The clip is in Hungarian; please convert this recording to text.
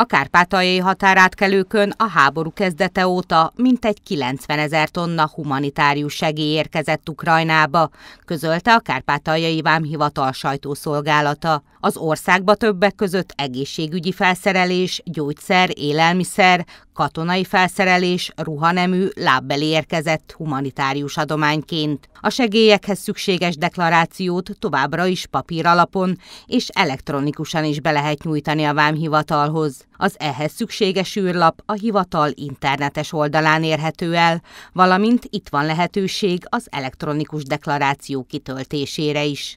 A kárpátaljai határátkelőkön a háború kezdete óta mintegy 90 ezer tonna humanitárius segély érkezett Ukrajnába, közölte a kárpátaljai vámhivatal sajtószolgálata. Az országba többek között egészségügyi felszerelés, gyógyszer, élelmiszer, katonai felszerelés, ruhanemű, lábbeli érkezett humanitárius adományként. A segélyekhez szükséges deklarációt továbbra is papír alapon és elektronikusan is be lehet nyújtani a vámhivatalhoz. Az ehhez szükséges űrlap a hivatal internetes oldalán érhető el, valamint itt van lehetőség az elektronikus deklaráció kitöltésére is.